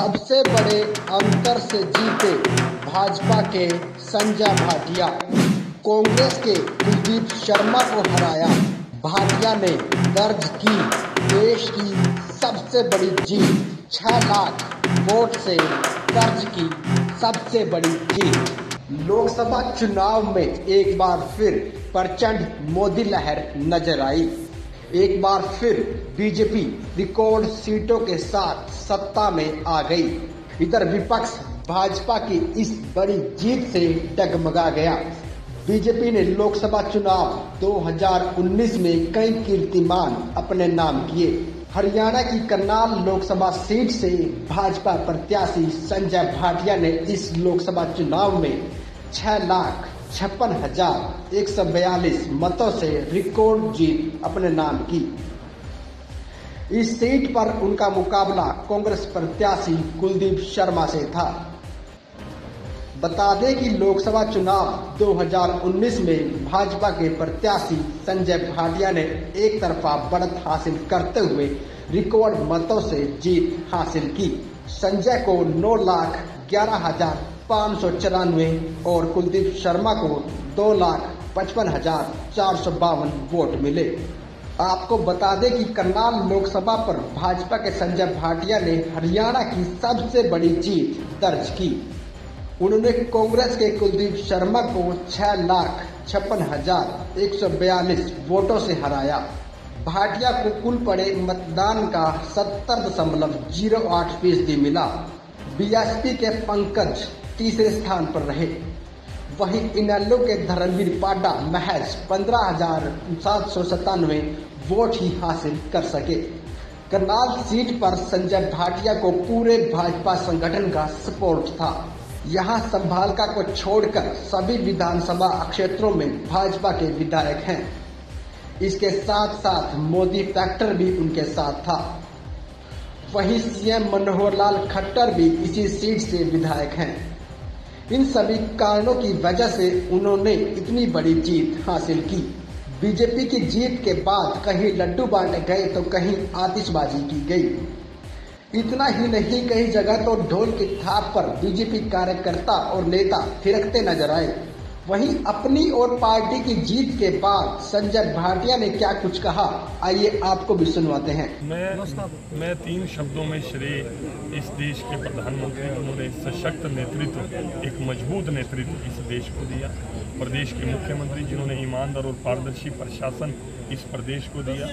सबसे बड़े अंतर से जीते भाजपा के संजय भाटिया। कांग्रेस के कुलदीप शर्मा को हराया। भाटिया ने दर्ज की देश की सबसे बड़ी जीत। छह लाख वोट से दर्ज की सबसे बड़ी जीत। लोकसभा चुनाव में एक बार फिर प्रचंड मोदी लहर नज़र आई। एक बार फिर बीजेपी रिकॉर्ड सीटों के साथ सत्ता में आ गई। इधर विपक्ष भाजपा की इस बड़ी जीत से डगमगा गया। बीजेपी ने लोकसभा चुनाव 2019 में कई कीर्तिमान अपने नाम किए। हरियाणा की करनाल लोकसभा सीट से भाजपा प्रत्याशी संजय भाटिया ने इस लोकसभा चुनाव में छह लाख छप्पन हज़ार एक सौ बयालीस मतों से रिकॉर्ड जीत अपने नाम की। इस सीट पर उनका मुकाबला कांग्रेस प्रत्याशी कुलदीप शर्मा से था। बता दें कि लोकसभा चुनाव 2019 में भाजपा के प्रत्याशी संजय भाटिया ने एक तरफा बढ़त हासिल करते हुए रिकॉर्ड मतों से जीत हासिल की। संजय को नौ लाख ग्यारह हज़ार पाँच सौ चौरानवे और कुलदीप शर्मा को दो लाख पचपन हज़ार चार सौ बावन वोट मिले। आपको बता दें कि करनाल लोकसभा पर भाजपा के संजय भाटिया ने हरियाणा की सबसे बड़ी जीत दर्ज की। उन्होंने कांग्रेस के कुलदीप शर्मा को छह लाख छप्पन हज़ार एक सौ बयालीस वोटों से हराया। भाटिया को कुल पड़े मतदान का सत्तर दशमलव ज़ीरो आठ फ़ीसदी मिला। बीएसपी के पंकज तीसरे स्थान पर रहे। वहीं इनेलो के धर्मवीर पाडा महज पंद्रह हज़ार सात सौ सत्तानवे वोट ही हासिल कर सके। करनाल सीट पर संजय भाटिया को पूरे भाजपा संगठन का सपोर्ट था। यहाँ संभालका को छोड़कर सभी विधानसभा क्षेत्रों में भाजपा के विधायक हैं। इसके साथ साथ मोदी फैक्टर भी उनके साथ था। वहीं सीएम मनोहर लाल खट्टर भी इसी सीट से विधायक हैं। इन सभी कारणों की वजह से उन्होंने इतनी बड़ी जीत हासिल की। बीजेपी की जीत के बाद कहीं लड्डू बांटे गए तो कहीं आतिशबाजी की गई। इतना ही नहीं कई जगह तो ढोल की थाप पर बीजेपी कार्यकर्ता और नेता थिरकते नज़र आए। वहीं अपनी और पार्टी की जीत के बाद संजय भाटिया ने क्या कुछ कहा आइए आपको भी सुनवाते हैं। मैं मैं तीन शब्दों में श्रेय इस देश के प्रधानमंत्री उन्होंने सशक्त नेतृत्व एक मज़बूत नेतृत्व इस देश को दिया। प्रदेश के मुख्यमंत्री जिन्होंने ईमानदार और पारदर्शी प्रशासन इस प्रदेश को दिया।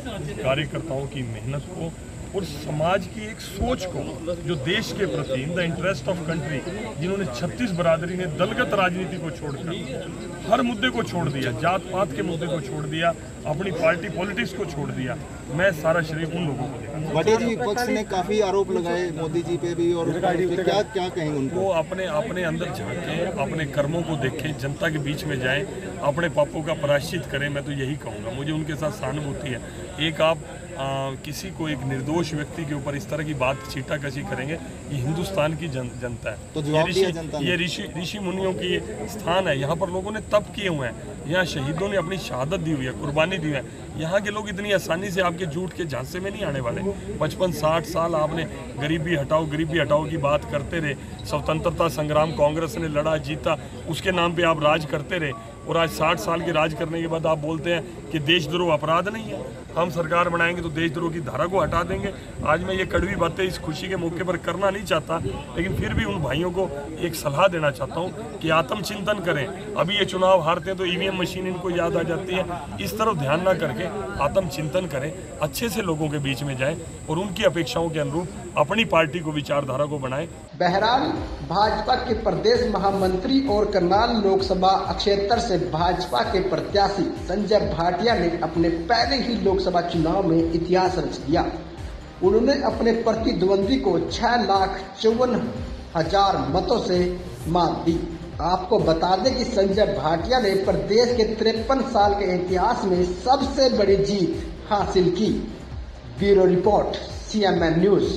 कार्यकर्ताओं की मेहनत को और समाज की एक सोच को जो देश के प्रति in the interest of country जिन्होंने छत्तीस बरादरी ने दलगत राजनीति को छोड़कर हर मुद्दे को छोड़ दिया जात पात के मुद्दे को छोड़ दिया अपनी पार्टी पॉलिटिक्स को छोड़ दिया मैं सारा श्रेय उन लोगों को बटे जी विपक्ष ने काफ़ी आरोप लगाए मोदी जी पे भी और क्या क्या कहेंगे उनको? वो अपने अपने अंदर झांके अपने कर्मों को देखें जनता के बीच में जाएँ अपने पापों का प्रायश्चित करें मैं तो यही कहूँगा। मुझे उनके साथ सहानुभूति है। एक आप आ, किसी को एक निर्दोष व्यक्ति के ऊपर इस तरह की बात छीटा कसी करेंगे ये हिंदुस्तान की जन, जनता है। तो ये ऋषि ये ऋषि ऋषि मुनियों की स्थान है। यहाँ पर लोगों ने तप किए हुए हैं। यहाँ शहीदों ने अपनी शहादत दी हुई है कुर्बानी दी हुई है। यहाँ के लोग इतनी आसानी से आपके झूठ के झांसे में नहीं आने वाले। पचपन साठ साल आपने गरीबी हटाओ गरीबी हटाओ की बात करते रहे। स्वतंत्रता संग्राम कांग्रेस ने लड़ा जीता। उसके नाम पर आप राज करते रहे। और आज साठ साल के राज करने के बाद आप बोलते हैं कि देशद्रोह अपराध नहीं है। हम सरकार बनाएँगे तो देशद्रोह की धारा को हटा देंगे। आज मैं ये कड़वी बातें इस खुशी के मौके पर करना नहीं चाहता, लेकिन फिर भी उन भाइयों को एक सलाह देना चाहता हूँ कि आत्मचिंतन करें। अभी ये चुनाव हारते हैं तो ईवीएम मशीन इनको याद आ जाती है। इस तरफ़ ध्यान ना करके आत्मचिंतन करें, अच्छे से लोगों के बीच में जाएँ और उनकी अपेक्षाओं के अनुरूप अपनी पार्टी को विचारधारा को बनाएँ। बहरहाल भाजपा के प्रदेश महामंत्री और करनाल लोकसभा क्षेत्र से भाजपा के प्रत्याशी संजय भाटिया ने अपने पहले ही लोकसभा चुनाव में इतिहास रच दिया। उन्होंने अपने प्रतिद्वंदी को छह लाख चौवन हज़ार मतों से मात दी। आपको बता दें कि संजय भाटिया ने प्रदेश के तिरपन साल के इतिहास में सबसे बड़ी जीत हासिल की। Bureau report CMN news